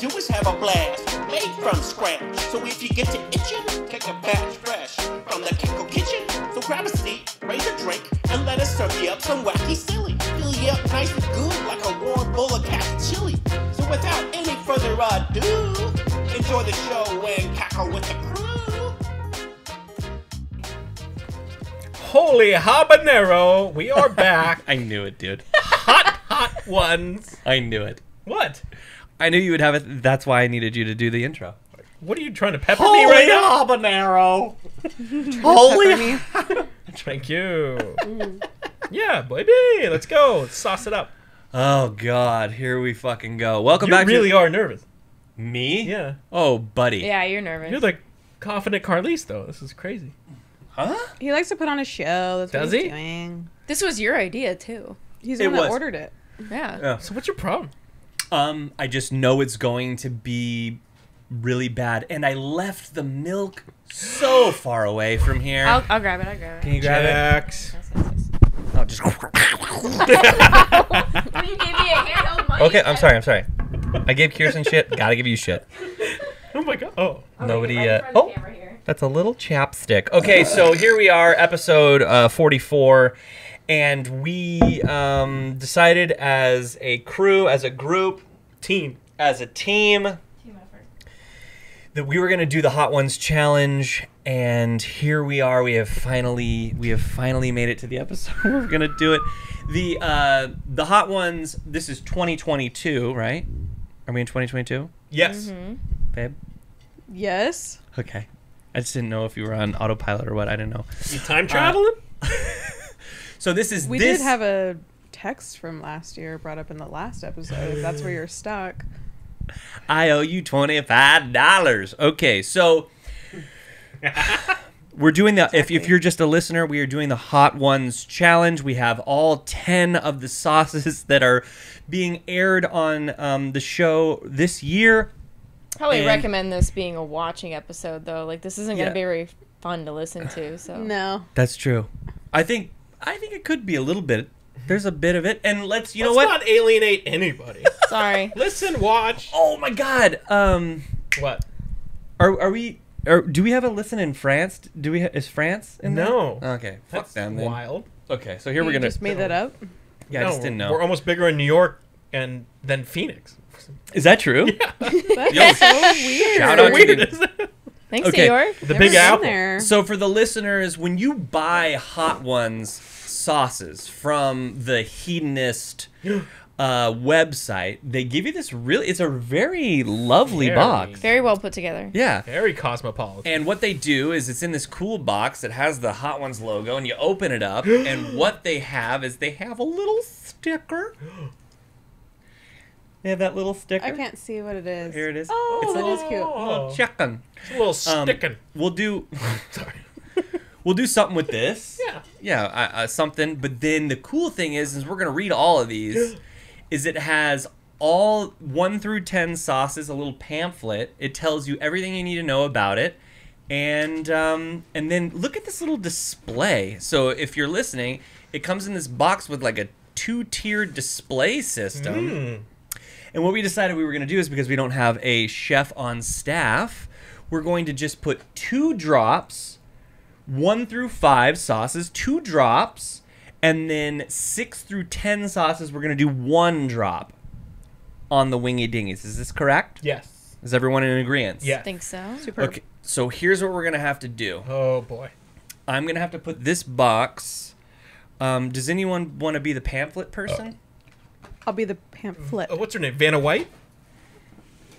do is have a blast, made from scratch. So if you get to itching, kick a batch fresh from the Cackle Kitchen. So grab a seat, raise a drink, and let us serve you up some wacky silly. Fill you up nice and good like a warm bowl of cat chili. So without any further ado, enjoy the show and cackle with the crew. Holy habanero, we are back. I knew it, dude. hot, hot ones. I knew it. What? I knew you would have it. That's why I needed you to do the intro. What are you trying to pepper me right now? habanero. Holy. Thank you. yeah, baby, let's go. Let's sauce it up. Oh God, here we fucking go. Welcome back. You back. really to are nervous. me. Yeah. Oh, buddy. Yeah, you're nervous. You're the confident Carlise, though. This is crazy. Huh? He likes to put on a show. That's Does what he's he? doing. this was your idea too. He's the It one that was. ordered it. Yeah. Yeah. So what's your problem? Um, I just know it's going to be really bad, and I left the milk so far away from here. I'll, I'll grab it. I'll grab it. Can you grab Jax. Yes, yes, yes. it? Oh, just. You gave me a hand. Oh okay, I'm sorry. I'm sorry. I gave Kirsten shit. Gotta give you shit. Oh my god. Oh. Nobody. Uh, oh, that's a little chapstick. Okay, so here we are, episode uh, 44, and we um, decided as a crew, as a group, Team. as a team, that we were gonna do the Hot Ones challenge, and here we are. We have finally, we have finally made it to the episode. we're gonna do it. The uh, the Hot Ones. This is 2022, right? Are we in 2022, Yes. mm-hmm. babe? Yes. Okay. I just didn't know if you were on autopilot or what. I didn't know. You time traveling? So this is We this. did have a text from last year brought up in the last episode. if That's where you're stuck. I owe you twenty five dollars. Okay, so we're doing the. If, if you're just a listener, we are doing the Hot Ones challenge. We have all ten of the sauces that are being aired on um, the show this year. Probably And- recommend this being a watching episode though. Like this isn't gonna be very fun to listen to. So No. That's true. I think. I think it could be a little bit. There's a bit of it, and let's. You know Let's what? not alienate anybody. sorry. Listen, watch. oh my God. Um. What? Are are we? Or do we have a listen in France? Do we? Ha- is France in there? No. Okay. Fuck That's them. Then. wild. Okay. So here we're You gonna. just made that up. yeah, I just didn't know. We're almost bigger in New York and than Phoenix. Is that true? That's Yo, so weird. Shout out to Weird, the, isn't it? Thanks, Okay. New York. The Never Big been Apple. There. So for the listeners, when you buy Hot Ones sauces from the Heatonist uh, website, they give you this really. It's a very lovely Very. box. Very well put together. Yeah. Very cosmopolitan. And what they do is it's in this cool box that has the Hot Ones logo, and you open it up, and what they have is they have a little sticker. They have that little sticker. I can't see what it is. Here it is. Oh, It's that a is cute. Oh. Chicken. It's a little Um, sticking. We'll do. Sorry. We'll do something with this. Yeah. Yeah, uh, uh, something. But then the cool thing is, is we're gonna read all of these. is it has all one through ten sauces, a little pamphlet. It tells you everything you need to know about it, and um, and then look at this little display. So if you're listening, it comes in this box with like a two-tiered display system. Mm. And what we decided we were going to do is because we don't have a chef on staff, we're going to just put two drops, one through five sauces, two drops, and then six through ten sauces, we're going to do one drop on the wingy dingies. Is this correct? Yes. Is everyone in agreement? Yeah. I think so. Super. Okay, so here's what we're going to have to do. Oh boy. I'm going to have to put this box. Um, does anyone want to be the pamphlet person? I'll be the pamphlet. Oh, what's her name? Vanna White.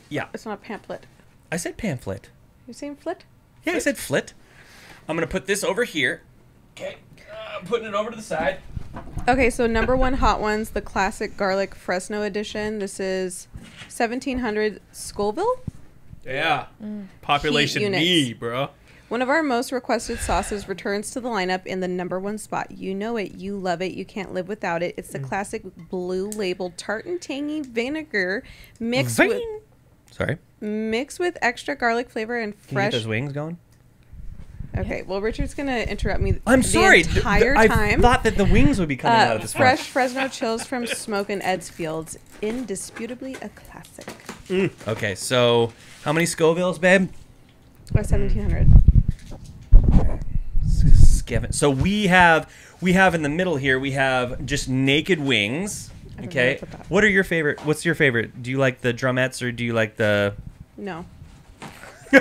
yeah. It's not pamphlet. I said pamphlet. You saying flit? Yeah, I said flit. I'm gonna put this over here. Okay, uh, I'm putting it over to the side. Okay, so number one hot ones, the classic garlic Fresno edition. This is 1700 Scoville. Yeah. Population Heat B, units. bro. One of our most requested sauces returns to the lineup in the number one spot. You know it, you love it, you can't live without it. It's the mm. classic blue labeled tart and tangy vinegar mixed with Sorry. mixed with extra garlic flavor and Can you fresh. get those wings going? Okay, well Richard's gonna interrupt me. I'm the sorry. th- th- entire I thought that the wings would be coming uh, out Uh, of this fresh. Fresno chills from Smokin' Ed's Fields, indisputably a classic. Mm. Okay, so how many Scovilles, babe? Uh, By 1700. Skevin. So we have we have in the middle here we have just naked wings. Okay. what's with that. What are your favorite? What's your favorite? Do you like the drumettes or do you like the? No.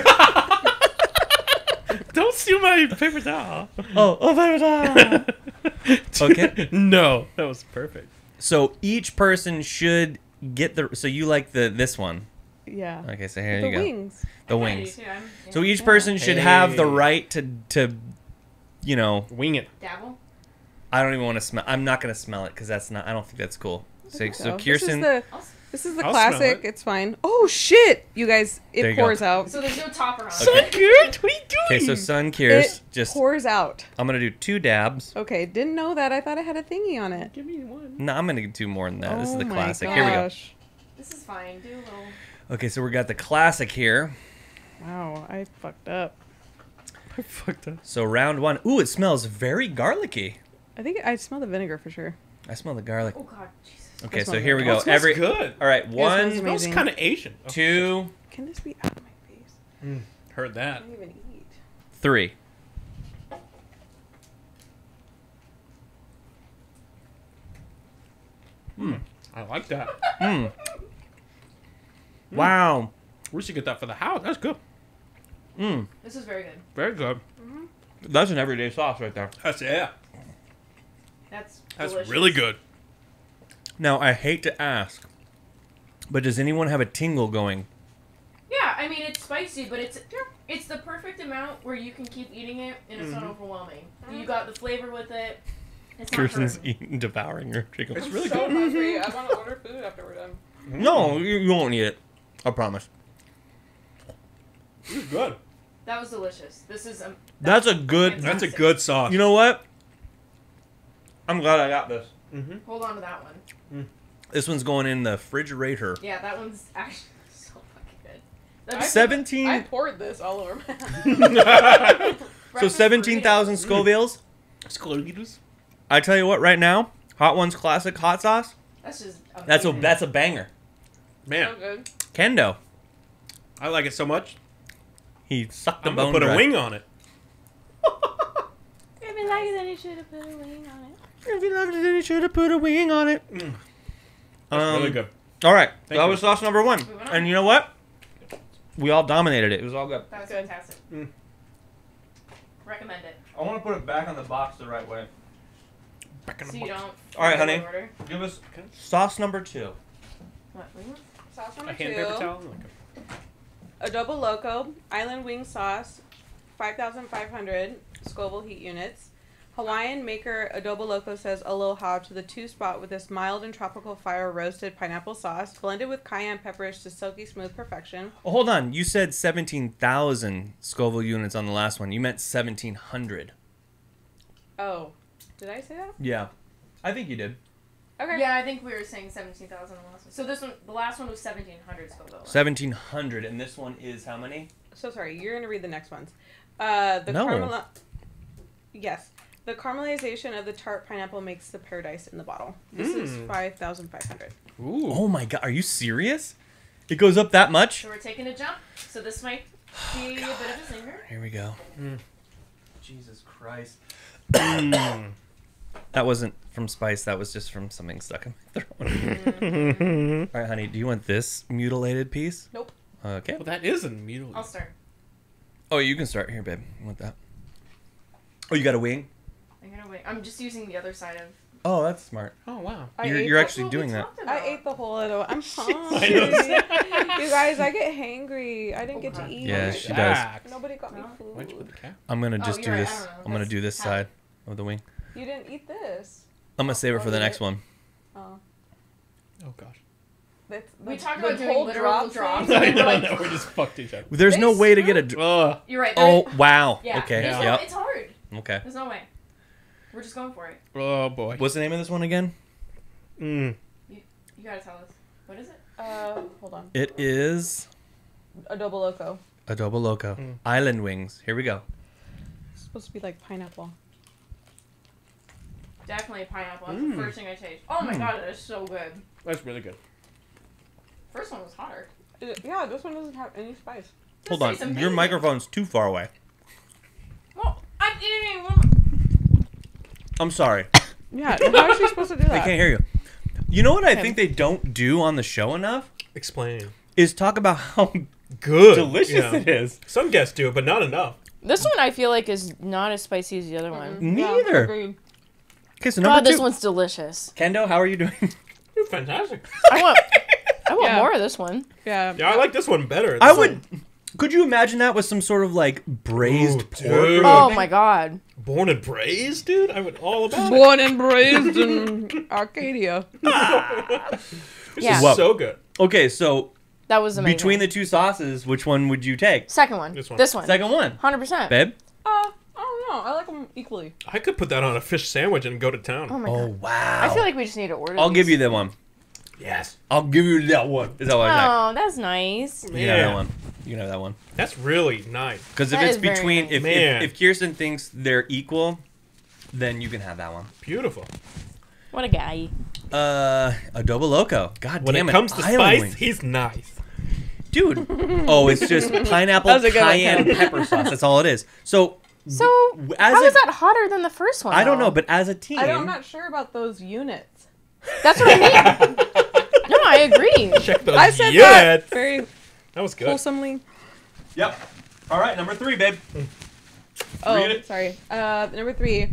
Don't steal my paper towel. Ah. Oh, oh, ah. Okay. no, that was perfect. So each person should get the. So you like the this one? Yeah. Okay, so here the you go. wings. The wings. do too, I'm- yeah. So each person should have the right to to, you know. Wing it. dabble. I don't even want to smell. I'm not gonna smell it because that's not. I don't think that's cool. So, so So Kirsten. This is the, this is the I'll classic. it. It's fine. Oh shit! You guys, it you go. pours out. So there's no topper on Okay. it. Good. What are you doing? Okay, so Sun Kiers, It just pours out. I'm gonna do two dabs. Okay, didn't know that. I thought I had a thingy on it. Give me one. No, I'm gonna do more than that. this is Oh the my classic. Here we go. This is fine. Do a little. Okay, so we got the classic here. Wow, I fucked up. I fucked up. So round one. Ooh, it smells very garlicky. I think I smell the vinegar for sure. I smell the garlic. Oh God, Jesus. Okay, so here we Oh, go. it smells Every good. all right. smells One, amazing. Smells kind of Asian. Two. Can this be out of my face? Heard I that. don't even eat. three. Hmm. I like that. Mm. Wow. We should get that for the house. That's good. Mm. This is very good. Very good. That's an everyday sauce right there. That's yeah. That's That's delicious. really good. Now I hate to ask, but does anyone have a tingle going? Yeah, I mean it's spicy, but it's it's the perfect amount where you can keep eating it and it's Mm-hmm. not overwhelming. You got the flavor with it. It's Kirsten's eating, devouring her chicken. It's really so good. hungry. I want to order food after we're done. No, you, you won't eat it. I promise. It's good. That was delicious. This is um, That's a good. That's That's a good sauce. You know what? I'm glad I got this. Mm-hmm. hold on to that one. This one's going in the refrigerator. Yeah, that one's actually so fucking good. That'd I- Seventeen. I poured this all over my hands. so breakfast seventeen thousand burrito. Scovilles. I tell you what, right now, Hot Ones Classic hot sauce. That's just That's a that's a banger. Man, so good. Kendo. I like it so much. He sucked the I'm bone gonna put dry. a wing on it. If you like it, then you should have put a wing on it. If you loved it, then you should have put a wing on it. Mm. Um, really good. All right, Thank that you. was sauce number one. On. And you know what? We all dominated it. It was all good. That was Good. fantastic. Mm. Recommend it. I want to put it back on the box the right way. Back in So the you box. don't. All right, honey. Order. Give us Okay. sauce number two. What? what do you want? Sauce A number hand two. paper towel. Adobo Loco, Island Wing Sauce, 5,500 Scoville heat units. Hawaiian maker Adobo Loco says aloha to the two spot with this mild and tropical fire roasted pineapple sauce, blended with cayenne peppers to silky smooth perfection. Oh, hold on. You said 17,000 Scoville units on the last one. You meant 1,700. Oh, did I say that? Yeah. I think you did. Okay. Yeah, I think we were saying seventeen thousand the last one. So this one, the last one was seventeen hundred Scoville. 1,700. And this one is how many? So sorry, you're gonna read the next ones. Uh, the No. caramel. Yes, the caramelization of the tart pineapple makes the paradise in the bottle. This is Mm. five thousand five hundred. Ooh. Oh my god. Are you serious? It goes up that much? So we're taking a jump. So this might be a bit of a zinger. Here we go. Mm. Jesus Christ. that wasn't from spice. That was just from something stuck in my throat. All right, honey. Do you want this mutilated piece? Nope. Okay. Well, that is a mutilated. I'll start. Oh, you can start here, babe. You want that? Oh, you got a wing? I'm gonna wait. I'm just using the other side of. Oh, that's smart. Oh wow. I You're, ate you're actually That's what we doing that. I ate the whole of it. I'm I hungry. you guys, I get hangry. I didn't get to Okay. eat. Yeah, she does. Nobody got me No. Why'd you put food. the cat? I'm gonna Oh, just do you're right, I this. don't know. I'm gonna That's do this how- side of the wing. You didn't eat this. I'm gonna save it Oh, for the next did? one. Oh, Oh gosh. that's, We the- talked about doing whole literal drop drops. I know, I know. We just fucked each other. There's no They way to get a. dr- You're right. Oh there- wow. Yeah. Okay. There's no- Yep. It's hard. Okay. There's no way. We're just going for it. Oh boy. What's the name of this one again? Mm. You gotta tell us. What is it? Uh, hold on. It is Adobo Loco. Adobo Loco Mm. Island Wings. Here we go. It's supposed to be like pineapple. Definitely pineapple. That's Mm. the first thing I taste. Oh my Mm. god, that is so good. That's really good. First one was hotter. Uh, Yeah, this one doesn't have any spice. Hold on, some your microphone's too far away. Well, I'm eating one. I'm sorry, Yeah, how is she supposed to do I that? can't hear you. You know what I think they don't do on the show enough Explain. is talk about how Good. delicious Yeah. it is. Some guests do, but not enough. This one I feel like is not as spicy as the other one. Me Yeah, either. agreed. Okay, so number God, this one's delicious. Kendo, how are you doing? You're fantastic. I want, I want Yeah. more of this one. Yeah. Yeah, I like this one better. I This would. one- Could you imagine that with some sort of like braised Ooh, pork? dude. Oh something? my god. born and braised, dude. I would all about it. Born and raised in Arcadia. This Yeah. is Well- so good. Okay, so That was amazing. between the two sauces, which one would you take? second one. This one. This one. Second one, 100%. babe. Uh, I don't know. I like them equally. I could put that on a fish sandwich and go to town. Oh my Oh god. wow! I feel like we just need to order I'll these. give you that one. yes. I'll give you that one. Is that what I Oh, that's nice. You can have that one. You can have that one. That's really nice. Because if That it's is very between, nice. if, Man. if if Kirsten thinks they're equal, then you can have that one. Beautiful. What a guy. Uh, adobo loco. God When damn it When it comes to island spice, wings. he's nice. dude. Oh, it's just pineapple That was a good one, cayenne pepper sauce. That's all it is. So, So, w- as how a- is that hotter than the first one? I don't though? know, but as a team, I don't, I'm not sure about those units. That's what I mean. no, I agree. Check those I said units. that very That was good. wholesomely. Yep. All right, number three, babe. Oh, Read it. sorry. Uh, number three.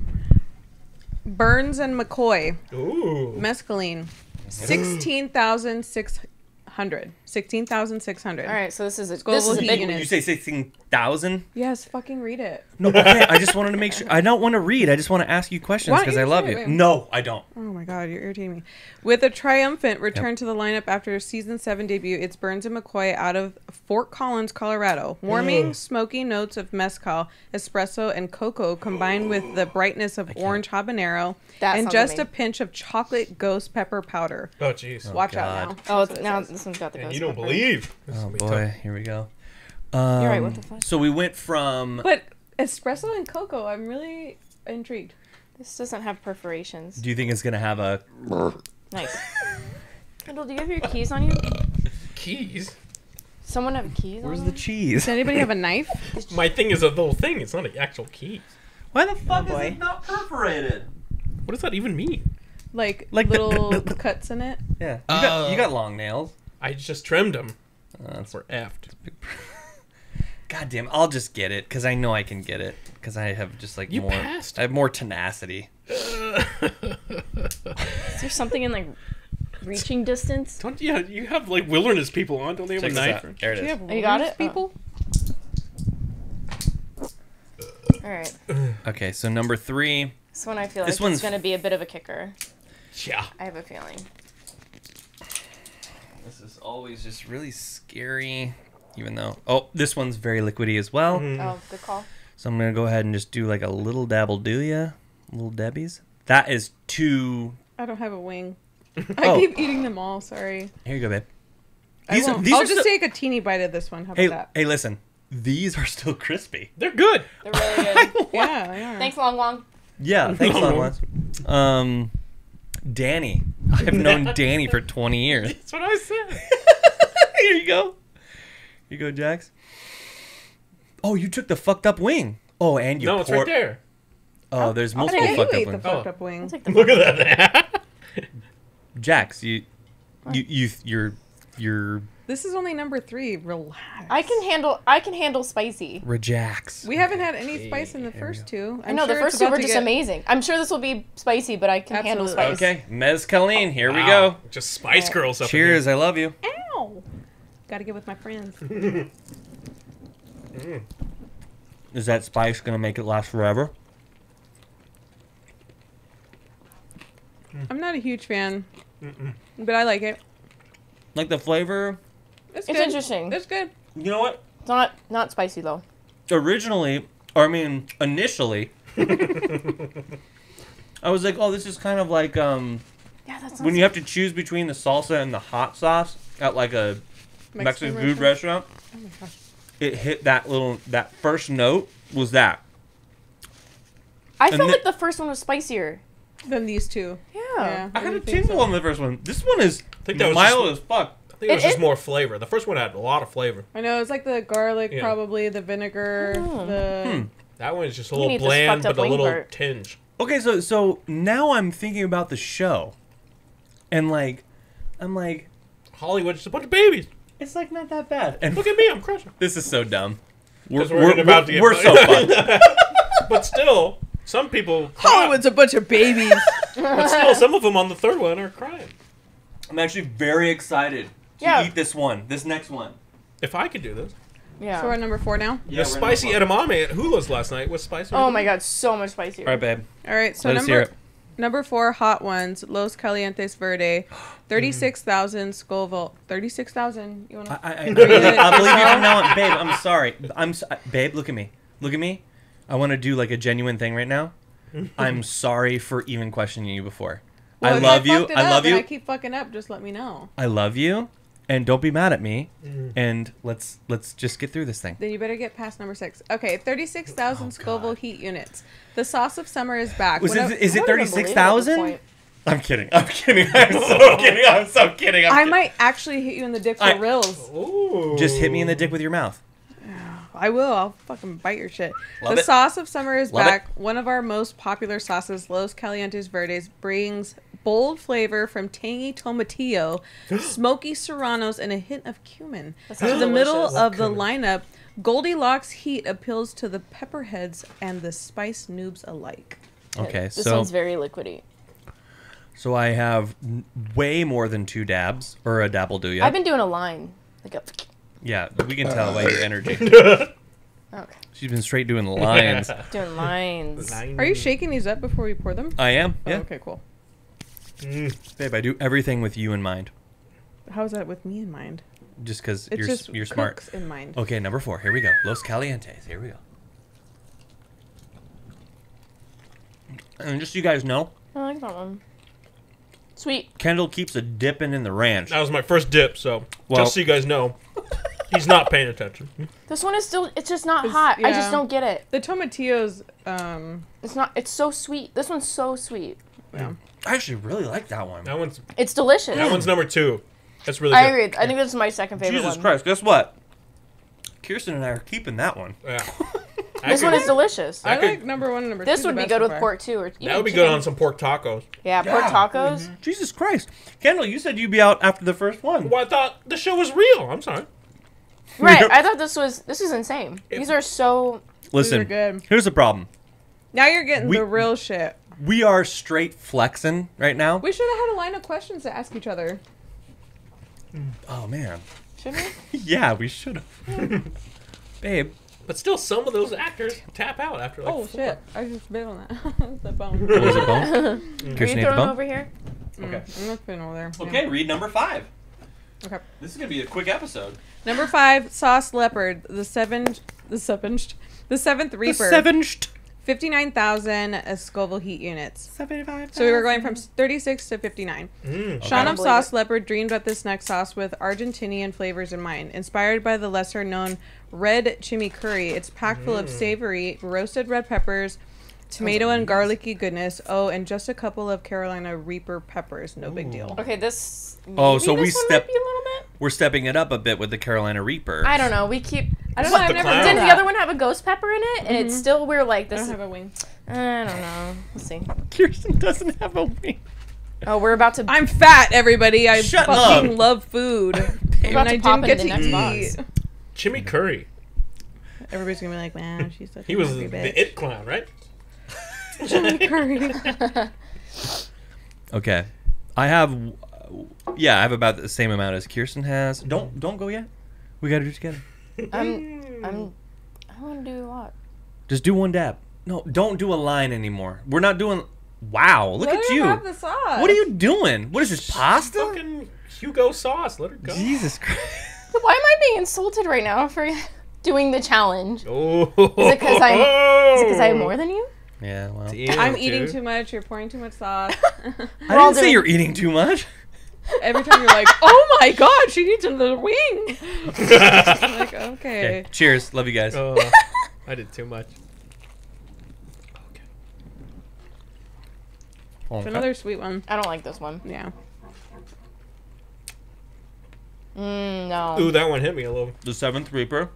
Burns and McCoy Ooh. Mezcalina, sixteen thousand six hundred. Sixteen thousand six hundred. All right, so this is a, Global this is a big unit. You say sixteen thousand? Yes, fucking read it. No, okay. I just wanted to make sure. I don't want to read. I just want to ask you questions Why don't because you I love say you. it? No, I don't. Oh my god, you're irritating me. With a triumphant return to the lineup after a season seven debut, it's Burns and McCoy out of Fort Collins, Colorado. Warming, smoky notes of mezcal, espresso, and cocoa combined with the brightness of orange habanero That and sounds just a amazing. pinch of chocolate ghost pepper powder. Oh, jeez. Oh, Watch God. out now. Oh, it's, now this one's got the And ghost you don't pepper. believe. Oh, this Oh will be boy, here we go. Um, You're right, what the fuck? So we went from. But espresso and cocoa, I'm really intrigued. This doesn't have perforations. Do you think it's gonna have a? Nice. Kendall, do you have your keys on you? Keys. Someone have keys Where's on the them? cheese? Does anybody have a knife? My thing is a little thing. It's not an actual key. Why the fuck Oh, is boy. it not perforated? What does that even mean? Like, Like little the- the- cuts in it? Yeah, you, got, you Oh. got long nails. I just trimmed them Uh, that's for effed. God damn, I'll just get it because I know I can get it because I have just like You more. passed. I have more tenacity. Is there something in like reaching distance? Don't yeah? You have like wilderness people on. Don't they have Check a knife? out. There it is. You is. have Oh, you got wilderness it? Oh. people? All right. Okay, so number three. This one I feel like This like one's- is going to be a bit of a kicker. Yeah. I have a feeling. This is always just really scary, even though. Oh, this one's very liquidy as well. Mm. Oh, good call. So I'm gonna go ahead and just do like a little dabble do ya, little Debbie's. That is two. I don't have a wing. I Oh. keep eating them all. Sorry. Here you go, babe. I These are- won't. these I'll are just still- take a teeny bite of this one. How about Hey, that? hey, listen. These are still crispy. They're good. They're really good. Yeah, yeah. Thanks, Long Long. Yeah, thanks, No. Long Ones. Um, Danny. I've known Danny for 20 years. That's what I said. Here you go. Here you go, Jax. Oh, you took the fucked up wing. Oh, and you no, it's right there. Oh, there's I multiple think fucked up ate the wings. fucked Oh. up wing. I'll take the Look at that. Jax, you, you, you, you're, you're This is only number three. Relax. I can handle. I can handle spicy. Rejax. We haven't had any spice in the here first two. I know the first two were just amazing. I'm sure this will be spicy, but I can handle Absolutely. spice. Okay, Mezcalina. Here we Wow. go. Just Spice Girls up in Cheers. I love you. Ow! Gotta get with my friends. Is that spice gonna make it last forever? I'm not a huge fan, but I like it. Like the flavor. It's, It's interesting. It's good. You know what? It's not not spicy though. Originally, or I mean, initially, I was like, oh, this is kind of like um Yeah, that's when you have to choose between the salsa and the hot sauce at like a Mexican, food restaurant. Oh my gosh. It hit that little that first note was that. I and felt the- like the first one was spicier. than these two. Yeah. Yeah. I got a really tingle so. on the first one. This one is I think that was mild just- as fuck. I think it was just it- more flavor. The first one had a lot of flavor. I know it's like the garlic, Yeah. probably the vinegar, Oh. the. Hmm. That one is just a You little bland, fucked but a little part. tinge. Okay, so so now I'm thinking about the show, and like, I'm like, Hollywood, just a bunch of babies. It's like not that bad. And Look at me, I'm crushing. this is so dumb. We're, 'Cause we're about to get we're so fucked. fucked. But still, some people. cry. Hollywood's a bunch of babies. But still, some of them on the third one are crying. I'm actually very excited to Yeah. eat this one, this next one. If I could do this. Yeah. so we're at number four now. the spicy edamame at Hula's last night was spicy. oh my god, so much spicier. All right, babe. All right, so Let us hear number it. Number four, hot ones, Los Calientes Verde, thirty-six thousand Scoville, thirty-six thousand. You wanna? I, I, I, I believe you from now on, babe. I'm sorry. I'm s- babe. Look at me. Look at me. I want to do like a genuine thing right now. I'm sorry for even questioning you before. Well, I love you. it I love you. I keep fucking up. Just let me know. I love you, and don't be mad at me. Mm. And let's let's just get through this thing. Then you better get past number six. Okay, thirty-six thousand Oh, Scoville God. heat units. The sauce of summer is back. Was When it, I- is I it don't even thirty believe six it at this thousand? point. I'm kidding. I'm kidding. I'm so kidding. I'm so kidding. I'm I kidding. might actually hit you in the dick for I- reals. Ooh. just hit me in the dick with your mouth. I will. I'll fucking bite your shit. Love the it. sauce of summer is Love back. One of our most popular sauces, Los Calientes Verdes, brings bold flavor from tangy tomatillo, smoky serranos, and a hint of cumin. That To sounds the middle of the lineup, Goldilocks heat appeals to the pepperheads and the spice noobs alike. Okay, This so one's very liquidy. so I have n- way more than two dabs or a dabble do ya? I've been doing a line. Like a. yeah, we can tell by your energy. Okay. She's been straight doing lines. Doing lines. Are you shaking these up before we pour them? I am. Oh, Yeah, okay, cool. Mm. babe. I do everything with you in mind, How's that with me in mind? just because you're just you're smart. cooks in mind. Okay, number four. Here we go. Los Calientes. Here we go. And just so you guys know, I like that one. Sweet. Kendall keeps a dipping in the ranch. That was my first dip, so Well- just so you guys know, he's not paying attention. This one is still. It's just not It's- hot. I just don't get it. The tomatillos, um, It's not. It's so sweet. This one's so sweet. yeah. I actually really like that one. That one's It's delicious. that one's number two. That's really I good. agree. I think this is my second favorite Jesus one. Christ! Guess what? Kirsten and I are keeping that one. Yeah. I This could- one is delicious. I I, could- like number one and number This two. would be best good so with far. pork too. Or even That would be chicken. good on some pork tacos. Yeah, pork Yeah. tacos. Mm-hmm. Jesus Christ, Kendall! You said you'd be out after the first one. Well, I thought the show was real. I'm sorry. Right. I thought this was. This is insane. It- These are so. Listen, are good. here's the problem. Now you're getting We- the real shit. We are straight flexing right now. We should have had a line of questions to ask each other. Mm. Oh man. Should we? yeah, we should have. Babe. But still, some of those actors tap out after like. Oh four. shit! I just bit on that. the bone. What was it, bone? Are Kirsten you ate the throwing bone? over here? Okay. Mm, I'm not putting over there. Okay, read number five. Okay. This is gonna be a quick episode. Number five, sauce leopard, the seven, the seventh, the seventh reaper, The Seventh. Fifty-nine thousand Scoville heat units. Seventy-five. So we were going from thirty-six to fifty-nine. Mm. Sean don't of Sauce. Leopard dreamed up this next sauce with Argentinian flavors in mind. Inspired by the lesser known red chimichurri, it's packed full of savory roasted red peppers, tomato and garlicky goodness. Oh, and just a couple of Carolina Reaper peppers. No big deal. Okay, this. Oh, maybe so we one step. Might be a little bit. We're stepping it up a bit with the Carolina Reaper. I don't know. We keep. I don't know. I've never clown. Didn't the other one have a ghost pepper in it? And it's mm-hmm. still we're like I this. don't Is, have a wing. I don't know. Let's see. Kirsten doesn't have a wing. Oh, we're about to. I'm fat, everybody. I Shut fucking up. love food. we're about and I pop didn't get into to the next eat. box. Jimmy Curry. Everybody's gonna be like, "Man, she's such He a was happy the bitch." it clown, right? Jimmy Curry. Okay, I have. Yeah, I have about the same amount as Kirsten has. Don't don't go yet. We gotta do it together. I'm. I'm. I want to do a lot. Just do one dab. No, don't do a line anymore. We're not doing. Wow, look Let at you. Have the sauce. What are you doing? What is this pasta? Fucking Hugo sauce. Let her go. Jesus Christ. Why am I being insulted right now for doing the challenge? Oh. Is it because I'm? Is it because I have more than you? Yeah, well. I'm eating too much. You're pouring too much sauce. I all didn't say you're eating too much. Every time you're like, "Oh my god, she needs another wing." I'm like, okay. Okay. Cheers. Love you guys. Oh, I did too much. Okay. It's another sweet one. I don't like this one. Yeah. Mm, no. Ooh, that one hit me a little. The Seventh Reaper.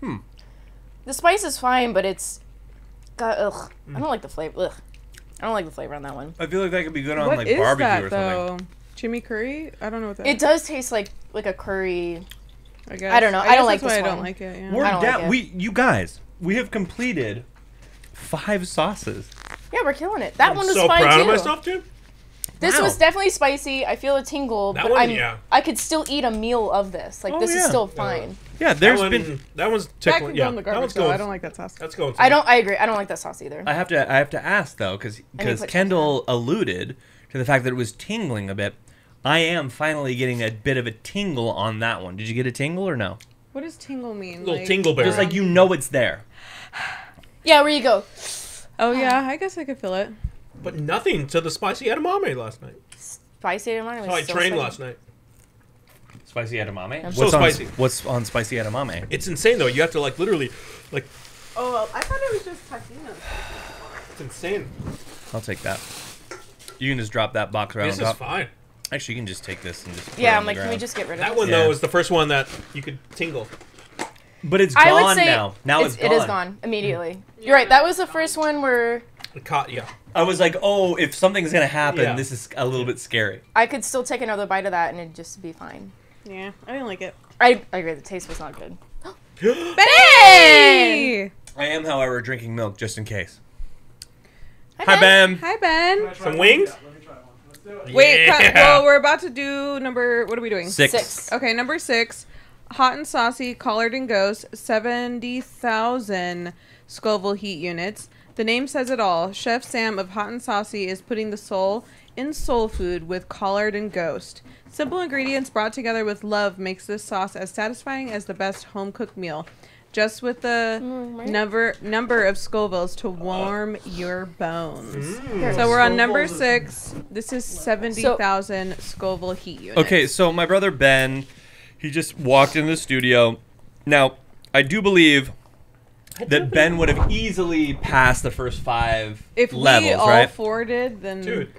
Hmm. The spice is fine, but it's. God, ugh. Mm. I don't like the flavor. Ugh. I don't like the flavor on that one. I feel like that could be good on What like is barbecue that or something. though? Chimmy curry? I don't know what that. It does taste like like a curry. I guess. I don't know. I guess don't like that's why this I don't like it. Yeah. We're I don't down. like it. we, you guys, we have completed five sauces. Yeah, we're killing it. That I'm one was so fine proud too. of myself, dude. This Wow. was definitely spicy. I feel a tingle, That but one, I'm, yeah. I could still eat a meal of this. Like Oh, this is still fine. Yeah, That there's one, been. that one's That tickling. could Yeah, go in the that garbage one's going. I don't like that sauce. That's going. I don't. I agree. I don't like that sauce either. I have to. I have to ask though, because because Kendall alluded to the fact that it was tingling a bit. I am finally getting a bit of a tingle on that one. Did you get a tingle or no? What does tingle mean? Little Like, tingle berry. Just like you know it's there. yeah, where you go? Oh yeah, I guess I could feel it. But nothing to the spicy edamame last night. Spicy edamame. So I trained last night. Spicy edamame. I'm so What's on, spicy. What's on spicy edamame? It's insane though. You have to like literally, like, Oh, well, I thought it was just taquinos. it's insane. I'll take that. You can just drop that box right This on is fine. Actually, you can just take this and just. put it Yeah, on I'm the like, can we just get rid of That this? one Yeah. though is the first one that you could tingle. But it's I would gone say now. Now it's, it's, gone. it is gone immediately. Mm-hmm. You're right. That was the first one where It caught yeah. I was like, oh, if something's gonna happen, Yeah. this is a little bit scary. I could still take another bite of that and it'd just be fine. Yeah, I didn't like it. I, I agree. The taste was not good. Hey! I am, however, drinking milk just in case. Hi, Hi, Ben. Hi Ben. Some wings? Wait, Yeah. well, we're about to do number. What are we doing? Six. Six. Okay, number six, hot and saucy, collard and ghost, seventy thousand Scoville heat units. The name says it all. Chef Sam of Hot and Saucy is putting the soul in soul food with collard and ghost. Simple ingredients brought together with love makes this sauce as satisfying as the best home cooked meal. Just with the Mm, number number of Scovilles to warm your bones. Mm. So we're on number six. This is seventy thousand Scoville heat units. Okay, so my brother Ben, he just walked in the studio. Now, I do believe that Ben would have easily passed the first five if levels, we all right? four did, then Dude.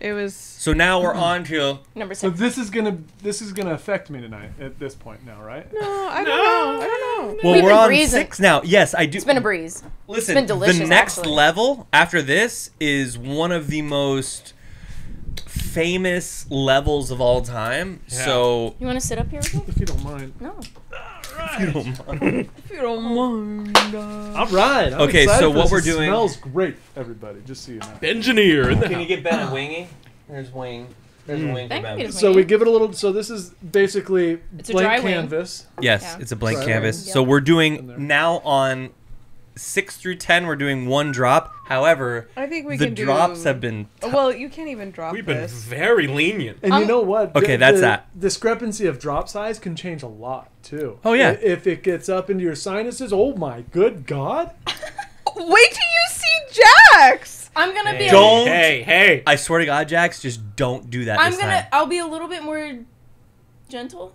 it was. so now we're on to Number So six. this is gonna this is gonna affect me tonight at this point now, right? No, I don't know. I don't know. well, We've we're on breezing. six now. Yes, I do. It's been a breeze. Listen, been delicious, the next actually. level after this is one of the most famous levels of all time. Yeah. So You want to sit up here with me? If you don't mind. No. If you don't mind. If you don't mind. uh, All right. I'm Okay, so what we're doing- smells great, everybody. Just so you know. Engineer in the Can you get Ben a wingy? There's wing. There's a wing for Thank Ben. So we give it a little. So this is basically It's a blank dry wing. canvas. Yes, Yeah. it's a blank Right. canvas. Yep. So we're doing now on six through ten. We're doing one drop. However, I think we the can do. drops have been. t- Well, you can't even drop We've been this. very lenient. And you Um, know what? Okay, that's that. Discrepancy of drop size can change a lot too. Oh, yeah. I- If it gets up into your sinuses, oh my good god! Wait till you see Jax. I'm gonna be. Hey, A, Don't- Hey, hey. I swear to God, Jax, just don't do that I'm this gonna. time. I'll be a little bit more gentle.